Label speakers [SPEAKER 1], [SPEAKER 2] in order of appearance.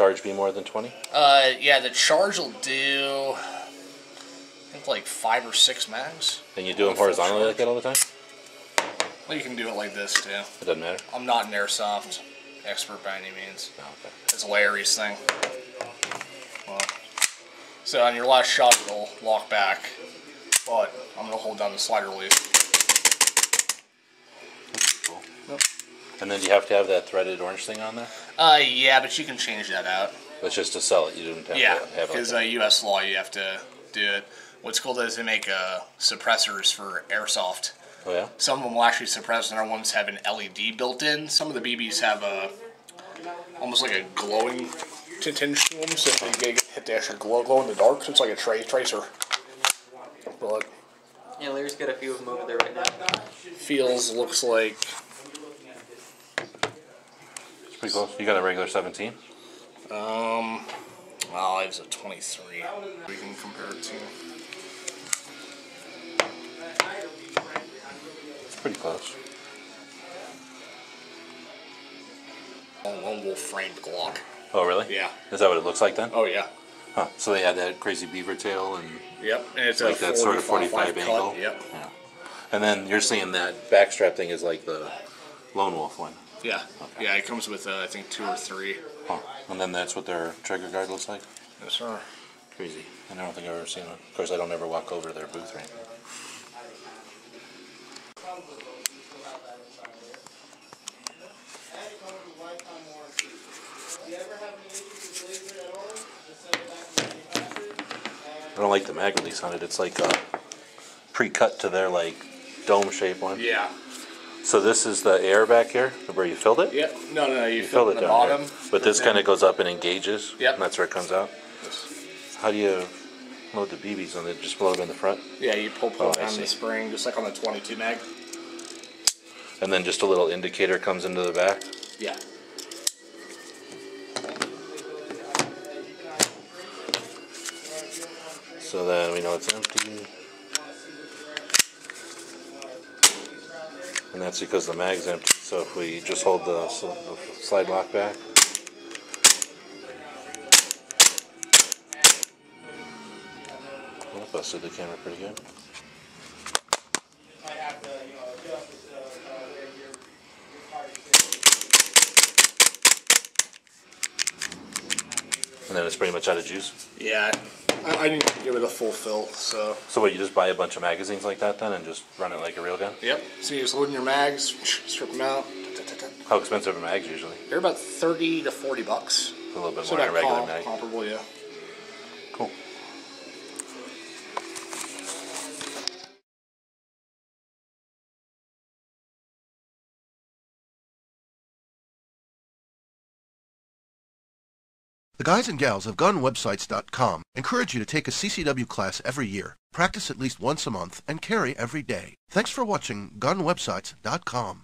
[SPEAKER 1] charge be more than twenty?
[SPEAKER 2] Uh, yeah, the charge will do. I think like five or six mags.
[SPEAKER 1] And you do them horizontally like that all the time?
[SPEAKER 2] Well, you can do it like this too.
[SPEAKER 1] It doesn't matter.
[SPEAKER 2] I'm not an airsoft expert by any means.
[SPEAKER 1] Oh, okay.
[SPEAKER 2] It's Larry's thing. Well, so on your last shot, it'll lock back, but I'm gonna hold down the slide release.
[SPEAKER 1] Cool. And then do you have to have that threaded orange thing on there?
[SPEAKER 2] Uh, yeah, but you can change that out.
[SPEAKER 1] That's just to sell it. You didn't have
[SPEAKER 2] Yeah,
[SPEAKER 1] to have
[SPEAKER 2] because
[SPEAKER 1] it.
[SPEAKER 2] uh, U.S. law, you have to do it. What's cool is they make uh, suppressors for airsoft.
[SPEAKER 1] oh yeah.
[SPEAKER 2] Some of them will actually suppress, and our ones have an LED built in. Some of the BBs have a almost like a glowing t- tinge to them, so if they get hit, they actually glow, glow in the dark. So it's like a tra- tracer. But
[SPEAKER 3] Yeah, Larry's got a few of them over there right now.
[SPEAKER 2] feels looks like
[SPEAKER 1] It's pretty close. You got a regular seventeen.
[SPEAKER 2] um. Well, I was a 23. We can compare it to.
[SPEAKER 1] It's pretty close.
[SPEAKER 2] Lone Wolf framed Glock.
[SPEAKER 1] Oh really?
[SPEAKER 2] Yeah.
[SPEAKER 1] Is that what it looks like then?
[SPEAKER 2] Oh yeah.
[SPEAKER 1] Huh. So they had that crazy beaver tail and
[SPEAKER 2] Yep. And it's
[SPEAKER 1] like that sort of
[SPEAKER 2] 45
[SPEAKER 1] 45
[SPEAKER 2] cut.
[SPEAKER 1] angle.
[SPEAKER 2] Yep.
[SPEAKER 1] Yeah. And then you're seeing that backstrap thing is like the lone wolf one.
[SPEAKER 2] Yeah. Yeah. It comes with uh, I think two or three.
[SPEAKER 1] Huh. And then that's what their trigger guard looks like.
[SPEAKER 2] Yes, sir.
[SPEAKER 1] Crazy. I don't think I've ever seen one. Of course, I don't ever walk over to their booth or anything. I don't like the mag release on it. It's like pre-cut to their like dome shape one.
[SPEAKER 2] Yeah.
[SPEAKER 1] So this is the air back here where you filled it.
[SPEAKER 2] Yep. No, no, no. You,
[SPEAKER 1] You
[SPEAKER 2] fill
[SPEAKER 1] filled
[SPEAKER 2] in
[SPEAKER 1] it
[SPEAKER 2] the
[SPEAKER 1] down
[SPEAKER 2] bottom.
[SPEAKER 1] here. But this kind of goes up and engages.
[SPEAKER 2] Yep.
[SPEAKER 1] And that's where it comes out. How do you load the BBs on it? Just blow it in the front,
[SPEAKER 2] Yeah, you pull pull
[SPEAKER 1] Oh,
[SPEAKER 2] down the spring, just like on the 22 mag.
[SPEAKER 1] and then just a little indicator comes into the back.
[SPEAKER 2] Yeah.
[SPEAKER 1] So then we know it's empty. And that's because the mag's empty. So if we just hold the, the slide lock back. Well, busted the camera pretty good. And then it's pretty much out of juice.
[SPEAKER 2] Yeah. I, I didn't give it a full fill, so.
[SPEAKER 1] So what, you just buy a bunch of magazines like that then and just run it like a real gun?
[SPEAKER 2] Yep. So you just load in your mags, strip them out.
[SPEAKER 1] How expensive are mags usually?
[SPEAKER 2] They're about 30 to 40 bucks.
[SPEAKER 1] A little bit
[SPEAKER 2] So
[SPEAKER 1] more than a regular
[SPEAKER 2] com-
[SPEAKER 1] mag.
[SPEAKER 2] comparable, yeah.
[SPEAKER 4] The guys and gals of gunwebsites.com encourage you to take a CCW class every year, practice at least once a month, and carry every day. Thanks for watching gunwebsites.com.